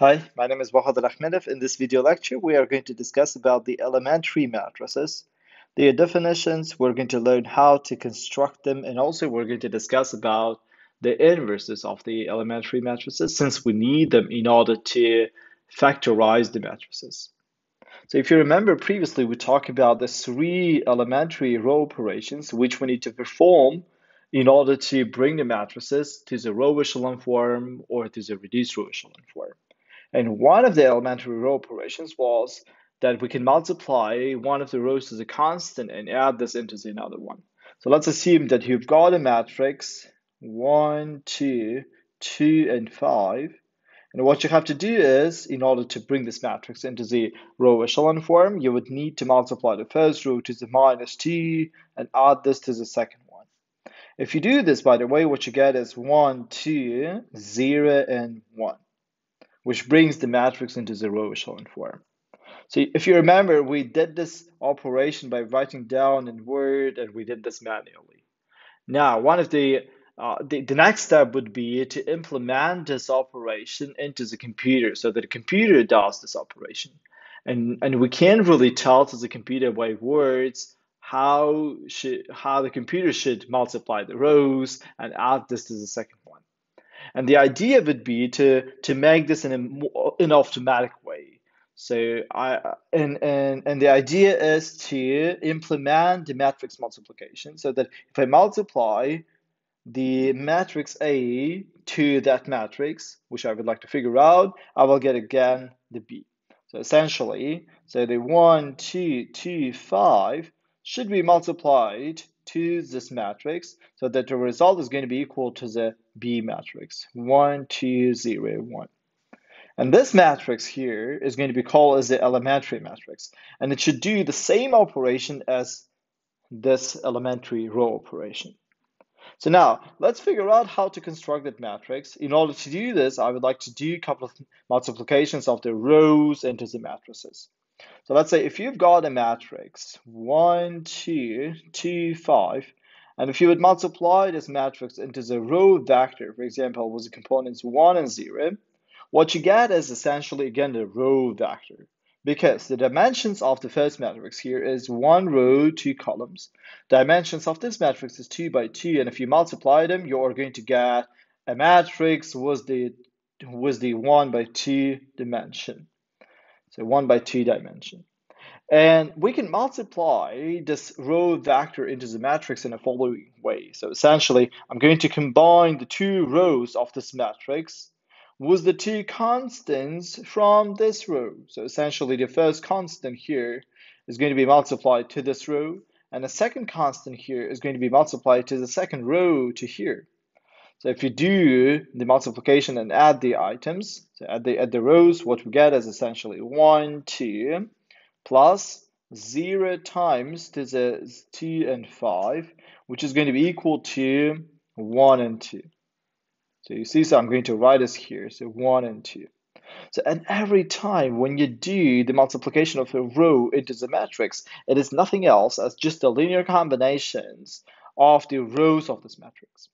Hi, my name is Bahodir Ahmedov. In this video lecture, we are going to discuss about the elementary matrices, their definitions, we're going to learn how to construct them, and also we're going to discuss about the inverses of the elementary matrices since we need them in order to factorize the matrices. So if you remember previously, we talked about the three elementary row operations which we need to perform in order to bring the matrices to the row echelon form or to the reduced row echelon form. And one of the elementary row operations was that we can multiply one of the rows as a constant and add this into the another one. So let's assume that you've got a matrix 1, 2, 2, and 5. And what you have to do is, in order to bring this matrix into the row echelon form, you would need to multiply the first row to the minus 2 and add this to the second one. If you do this, by the way, what you get is 1, 2, 0, and 1 which brings the matrix into the echelon form. So if you remember, we did this operation by writing down in Word, and we did this manually. Now, one of the uh, the, the next step would be to implement this operation into the computer so that the computer does this operation. And, and we can't really tell to the computer by words how should how the computer should multiply the rows and add this to the second. And the idea would be to to make this in a, in an automatic way. So I and, and and the idea is to implement the matrix multiplication so that if I multiply the matrix A to that matrix, which I would like to figure out, I will get again the B. So essentially, so the 1, 2, 2, 5 should be multiplied to this matrix so that the result is going to be equal to the B matrix, 1, 2, 0, 1. And this matrix here is going to be called as the elementary matrix. And it should do the same operation as this elementary row operation. So now, let's figure out how to construct that matrix. In order to do this, I would like to do a couple of multiplications of the rows into the matrices. So let's say if you've got a matrix 1, 2, 2, 5, and if you would multiply this matrix into the row vector, for example, with the components 1 and 0, what you get is essentially, again, the row vector. Because the dimensions of the first matrix here is one row, two columns. Dimensions of this matrix is 2 by 2, and if you multiply them, you're going to get a matrix with the, with the 1 by 2 dimension. So 1 by 2 dimension. And we can multiply this row vector into the matrix in the following way. So essentially, I'm going to combine the two rows of this matrix with the two constants from this row. So essentially, the first constant here is going to be multiplied to this row, and the second constant here is going to be multiplied to the second row to here. So if you do the multiplication and add the items, so add the, add the rows, what we get is essentially 1, 2, plus 0 times to the 2 and 5, which is going to be equal to 1 and 2. So you see, so I'm going to write this here, so 1 and 2. So and every time when you do the multiplication of a row into the matrix, it is nothing else as just the linear combinations of the rows of this matrix.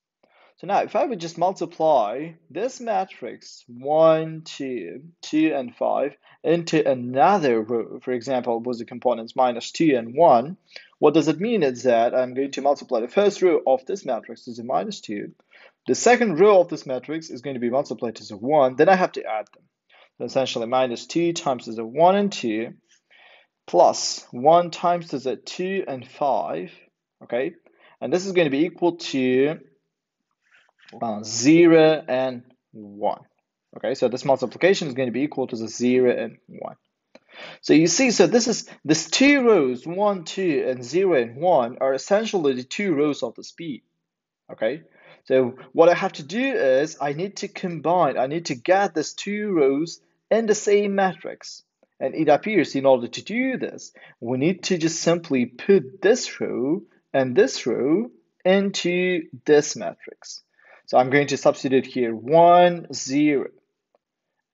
So now if I would just multiply this matrix 1, 2, 2, and 5 into another row, for example, with the components minus 2 and 1, what does it mean is that I'm going to multiply the first row of this matrix to the minus 2. The second row of this matrix is going to be multiplied to the 1. Then I have to add them. So essentially minus 2 times the 1 and 2 plus 1 times the 2 and 5. Okay, and this is going to be equal to uh, 0 and 1. Okay, so this multiplication is going to be equal to the 0 and 1. So you see, so this is this two rows, 1, 2, and 0 and 1 are essentially the two rows of the speed. Okay, so what I have to do is I need to combine, I need to get these two rows in the same matrix. And it appears in order to do this, we need to just simply put this row and this row into this matrix. So I'm going to substitute here 1, 0,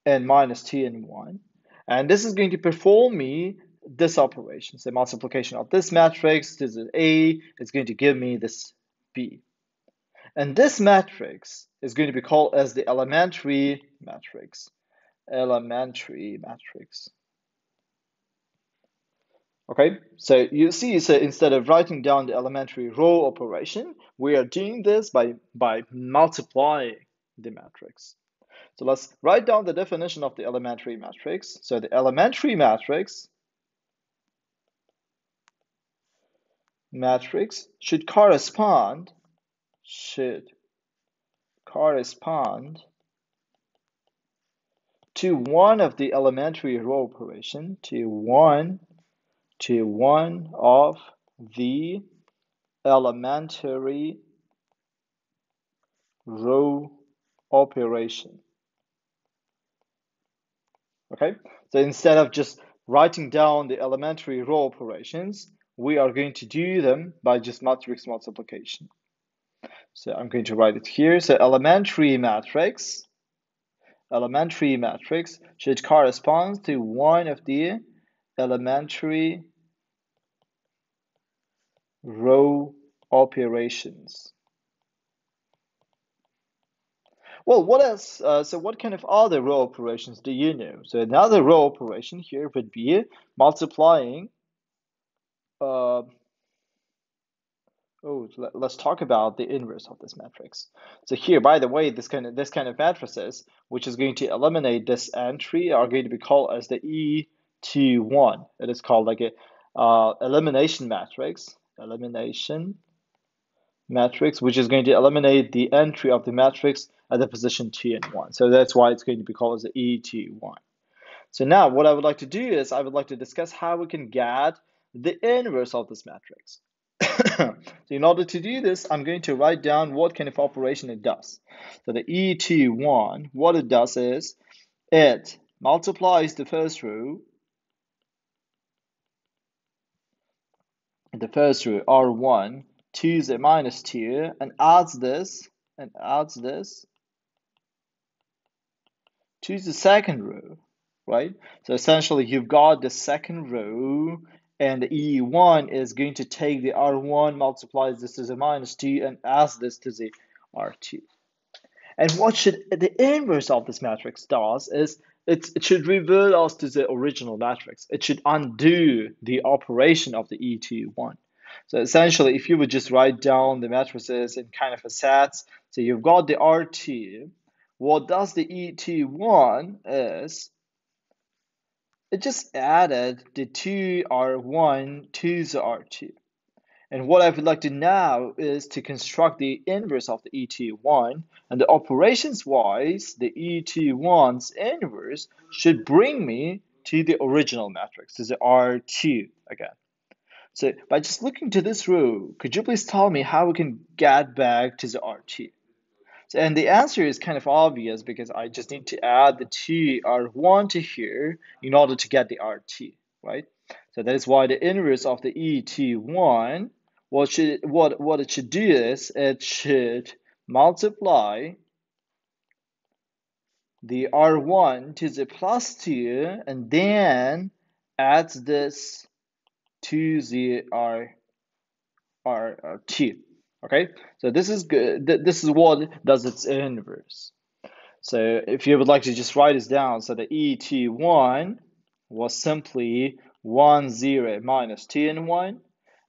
and minus 2 and 1. And this is going to perform me this operation. So multiplication of this matrix, this is A, is going to give me this B. And this matrix is going to be called as the elementary matrix. elementary matrix. Okay, so you see, so instead of writing down the elementary row operation, we are doing this by, by multiplying the matrix. So let's write down the definition of the elementary matrix. So the elementary matrix matrix should correspond should correspond to one of the elementary row operation to one to one of the elementary row operation. Okay, so instead of just writing down the elementary row operations, we are going to do them by just matrix multiplication. So I'm going to write it here. So elementary matrix, elementary matrix should correspond to one of the elementary row operations. Well, what else? Uh, so what kind of other row operations do you know? So another row operation here would be multiplying. Uh, oh, let, us talk about the inverse of this matrix. So here, by the way, this kind of this kind of matrices, which is going to eliminate this entry, are going to be called as the E2-1. It is called like a uh, elimination matrix elimination matrix, which is going to eliminate the entry of the matrix at the position 2 and 1. So that's why it's going to be called as the E2-1. So now what I would like to do is I would like to discuss how we can get the inverse of this matrix. so in order to do this, I'm going to write down what kind of operation it does. So the E2-1, what it does is it multiplies the first row the first row R1 to the minus 2 and adds this and adds this to the second row, right? So essentially you've got the second row and the E1 is going to take the R1, multiplies this to the minus 2 and adds this to the R2. And what should the inverse of this matrix does is it, it should revert us to the original matrix. It should undo the operation of the E2-1. So essentially, if you would just write down the matrices in kind of a sets, so you've got the R2. What does the E2-1 is, it just added the 2R1 to the R2. And what I would like to now is to construct the inverse of the E2-1. And the operations wise, the E2-1's inverse should bring me to the original matrix, to the R2 again. So by just looking to this row, could you please tell me how we can get back to the R2? So, and the answer is kind of obvious because I just need to add the 2 R1 to here in order to get the R2, right? So that is why the inverse of the E2-1 what should what what it should do is it should multiply the r1 to the plus 2 and then add this to the r r, r2 okay? So this is good this is what does its inverse so if you would like to just write this down so the E2-1 was simply 1 0 minus 2 and 1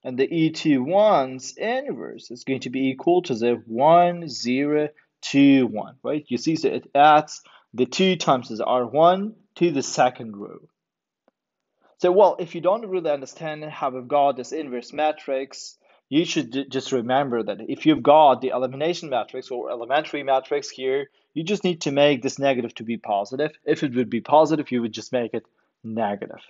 and the E2-1's inverse is going to be equal to the 1, 0, 2, 1, right? You see, so it adds the 2 times the R1 to the second row. So, well, if you don't really understand how we've got this inverse matrix, you should just remember that if you've got the elimination matrix or elementary matrix here, you just need to make this negative to be positive. If it would be positive, you would just make it negative.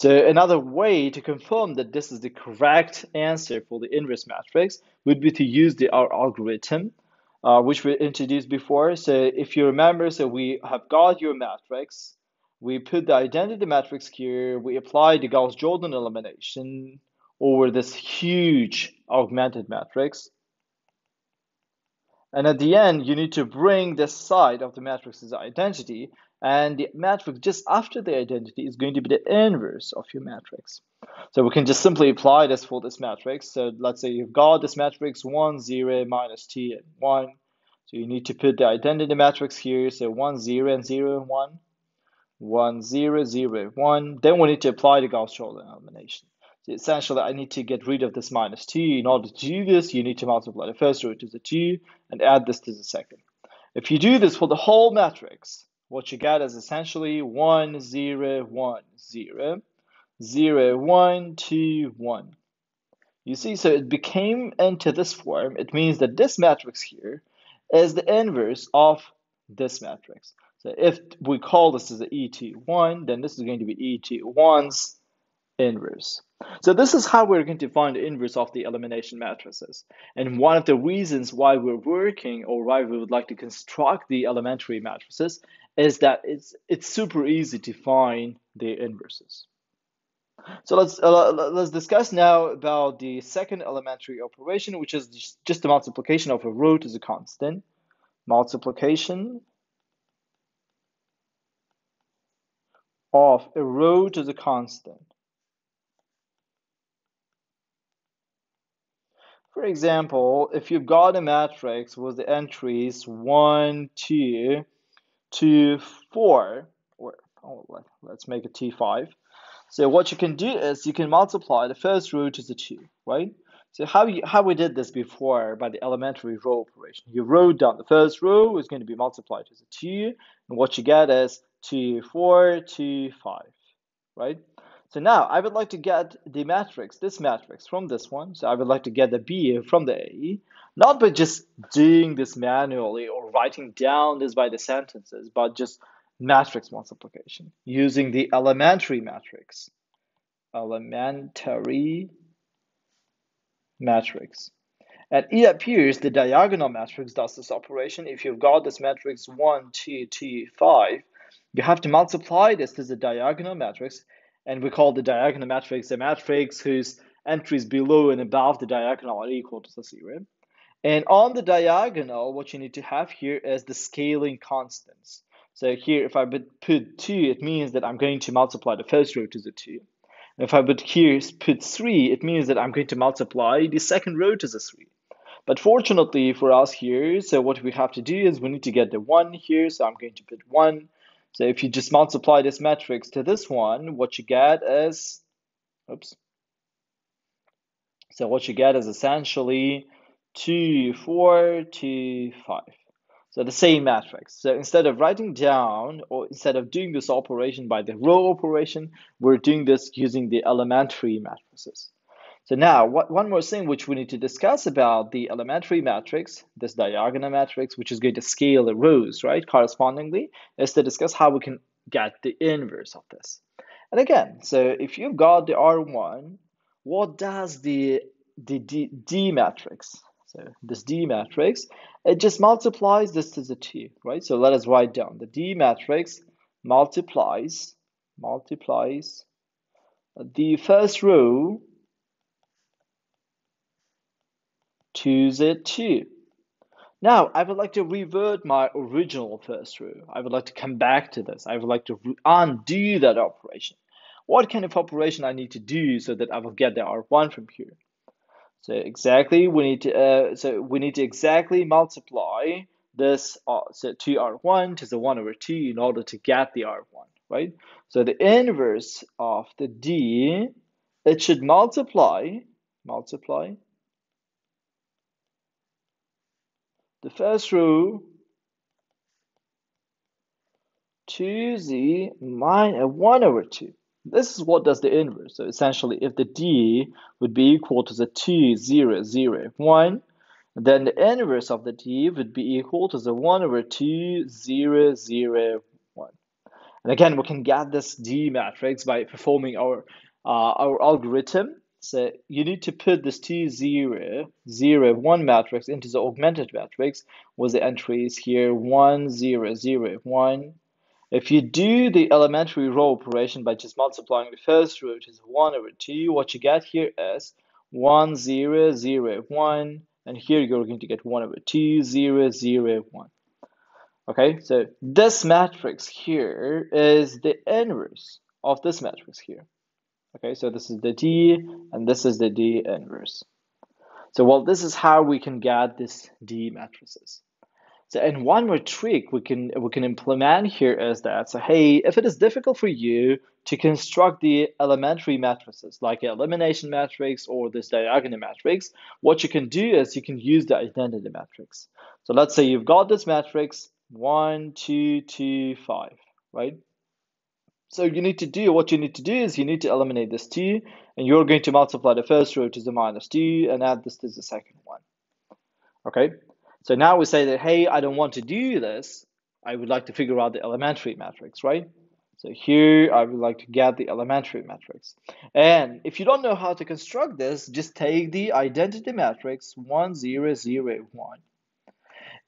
So another way to confirm that this is the correct answer for the inverse matrix would be to use the our algorithm, uh, which we introduced before. So if you remember, so we have got your matrix, we put the identity matrix here, we apply the Gauss-Jordan elimination over this huge augmented matrix. And at the end, you need to bring this side of the matrix's identity and the matrix just after the identity is going to be the inverse of your matrix. So we can just simply apply this for this matrix. So let's say you've got this matrix 1, 0, minus t, and 1. So you need to put the identity matrix here. So 1, 0, and 0, 1. 1, 0, 0, 1. Then we need to apply the Gauss-Jordan elimination. So essentially, I need to get rid of this minus 2. In order to do this, you need to multiply the first row to the 2 and add this to the second. If you do this for the whole matrix, what you get is essentially 1, 0, 1, 0, 0, 1, 2, 1. You see, so it became into this form. It means that this matrix here is the inverse of this matrix. So if we call this as an E2-1, then this is going to be E2-1's inverse. So this is how we're going to find the inverse of the elimination matrices. And one of the reasons why we're working or why we would like to construct the elementary matrices is that it's it's super easy to find the inverses. So let's uh, let's discuss now about the second elementary operation, which is just the multiplication of a root as a constant. Multiplication of a row to the constant. For example, if you've got a matrix with the entries 1, 2, 2, 4, or oh, let's make it T5. So what you can do is you can multiply the first row to the 2, right? So how, you, how we did this before by the elementary row operation. You wrote down the first row is going to be multiplied to the 2, and what you get is 2, 4, 2, 5, right? So now I would like to get the matrix, this matrix from this one. So I would like to get the B from the A, not by just doing this manually or writing down this by the sentences, but just matrix multiplication using the elementary matrix. Elementary matrix. And it appears the diagonal matrix does this operation. If you've got this matrix 1, 2, 2, 5, you have to multiply this to the diagonal matrix and we call the diagonal matrix a matrix whose entries below and above the diagonal are equal to zero. And on the diagonal, what you need to have here is the scaling constants. So here, if I put 2, it means that I'm going to multiply the first row to the 2. If I put here put 3, it means that I'm going to multiply the second row to the 3. But fortunately for us here, so what we have to do is we need to get the 1 here, so I'm going to put 1. So if you just multiply this matrix to this one, what you get is, oops. So what you get is essentially 2, 4, 2, 5. So the same matrix. So instead of writing down or instead of doing this operation by the row operation, we're doing this using the elementary matrices. So now, what, one more thing which we need to discuss about the elementary matrix, this diagonal matrix, which is going to scale the rows, right, correspondingly, is to discuss how we can get the inverse of this. And again, so if you've got the R1, what does the, the D, D matrix, so this D matrix, it just multiplies this to the 2, right? So let us write down the D matrix multiplies, multiplies the first row choose it too. Now, I would like to revert my original first row. I would like to come back to this. I would like to undo that operation. What kind of operation I need to do so that I will get the R1 from here? So exactly, we need to uh, so we need to exactly multiply this uh, so 2R1 to the 1 over 2 in order to get the R1, right? So the inverse of the D, it should multiply, multiply the first row two z minus 1 over 2. This is what does the inverse. So essentially, if the d would be equal to the 2, 0, 0, 1, then the inverse of the d would be equal to the 1 over 2, 0, 0, 1. And again, we can get this d matrix by performing our, uh, our algorithm so you need to put this two zero zero one matrix into the augmented matrix with the entries here one zero zero one. If you do the elementary row operation by just multiplying the first row, which is 1 over 2, what you get here is 1, 0, 0, 1, and here you're going to get 1 over 2, 0, 0, 1. Okay, so this matrix here is the inverse of this matrix here. Okay, so this is the D and this is the D inverse. So well, this is how we can get this D matrices. So, and one more trick we can we can implement here is that so hey, if it is difficult for you to construct the elementary matrices like elimination matrix or this diagonal matrix, what you can do is you can use the identity matrix. So let's say you've got this matrix one, two, two, five, right? So you need to do what you need to do is you need to eliminate this two, and you're going to multiply the first row to the minus two and add this to the second one. Okay, so now we say that, hey, I don't want to do this. I would like to figure out the elementary matrix, right? So here I would like to get the elementary matrix. And if you don't know how to construct this, just take the identity matrix 1, 0, 0, 1.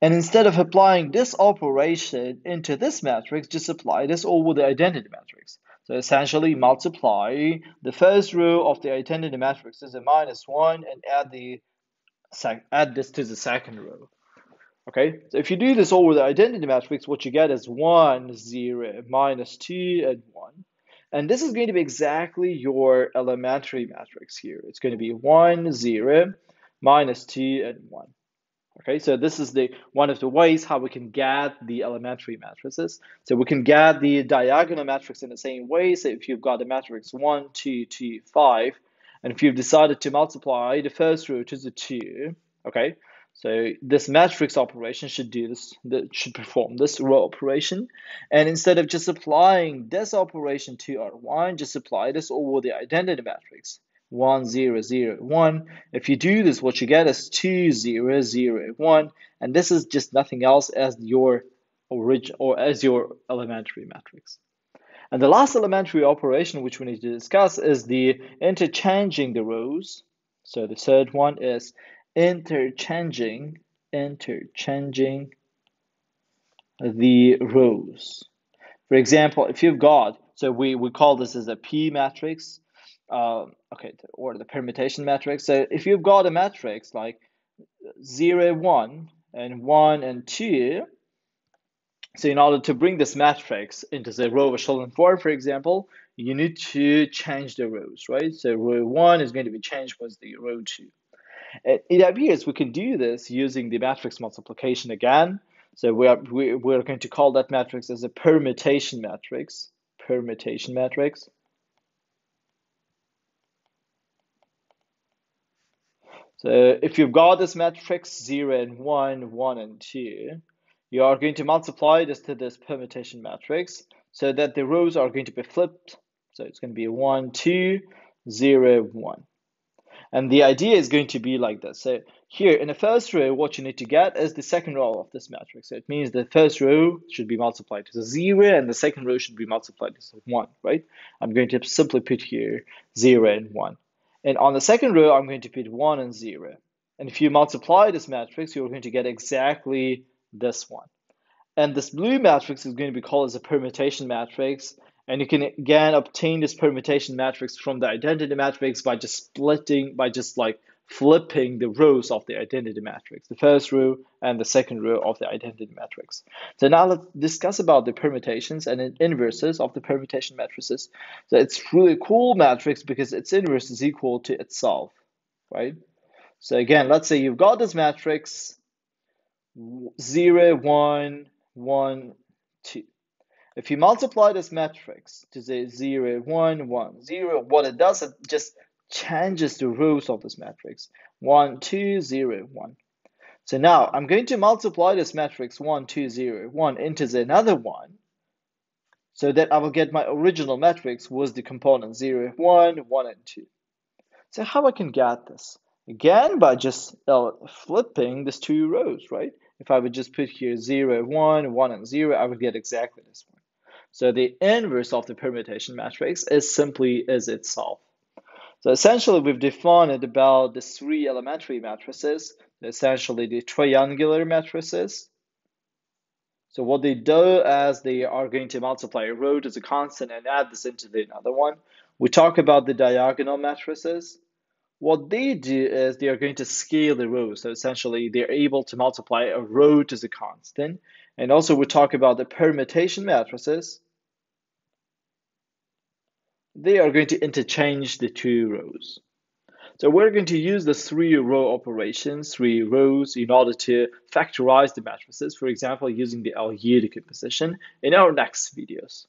And instead of applying this operation into this matrix, just apply this over the identity matrix. So essentially multiply the first row of the identity matrix is a minus 1 and add the add this to the second row. Okay, so if you do this over the identity matrix, what you get is 1, 0, minus 2, and 1. And this is going to be exactly your elementary matrix here. It's going to be 1, 0, minus 2, and 1. Okay, so this is the one of the ways how we can get the elementary matrices. So we can get the diagonal matrix in the same way. So if you've got a matrix 1, 2, 2, 5, and if you've decided to multiply the first row to the 2, okay, so this matrix operation should do this, should perform this row operation. And instead of just applying this operation to R1, just apply this over the identity matrix. 1, 0, 0, 1. If you do this, what you get is 2, 0, 0, 1. And this is just nothing else as your origin or as your elementary matrix. And the last elementary operation which we need to discuss is the interchanging the rows. So the third one is interchanging interchanging the rows. For example, if you've got, so we, we call this as a P matrix, uh, okay, or the permutation matrix. So if you've got a matrix like 0, 1, and 1 and 2, so in order to bring this matrix into the row echelon form, for example, you need to change the rows, right? So row 1 is going to be changed with the row 2. It appears we can do this using the matrix multiplication again. So we are, we, we're going to call that matrix as a permutation matrix. Permutation matrix. So if you've got this matrix 0 and 1, 1 and 2, you are going to multiply this to this permutation matrix so that the rows are going to be flipped. So it's going to be 1, 2, 0, 1. And the idea is going to be like this. So here in the first row, what you need to get is the second row of this matrix. So it means the first row should be multiplied to the zero and the second row should be multiplied to one, right? I'm going to simply put here zero and one. And on the second row, I'm going to put one and zero. And if you multiply this matrix, you're going to get exactly this one. And this blue matrix is going to be called as a permutation matrix. And you can again obtain this permutation matrix from the identity matrix by just splitting, by just like flipping the rows of the identity matrix, the first row and the second row of the identity matrix. So now let's discuss about the permutations and inverses of the permutation matrices. So it's really cool matrix because its inverse is equal to itself, right? So again, let's say you've got this matrix 0, 1, 1, 2. If you multiply this matrix to say 0, 1, 1, 0, what it does, it just changes the rows of this matrix. 1, 2, 0, 1. So now I'm going to multiply this matrix 1, 2, 0, 1 into the another one so that I will get my original matrix was the component 0, 1, 1, and 2. So how I can get this? Again, by just uh, flipping these two rows, right? If I would just put here 0, 1, 1, and 0, I would get exactly this one. So the inverse of the permutation matrix is simply is itself. So essentially, we've defined about the three elementary matrices, essentially the triangular matrices. So what they do as they are going to multiply a row as a constant and add this into the another one. We talk about the diagonal matrices. What they do is they are going to scale the rows. So essentially, they're able to multiply a row as a constant and also we talk about the permutation matrices. They are going to interchange the two rows. So we're going to use the three row operations, three rows, in order to factorize the matrices, for example, using the LU decomposition in our next videos.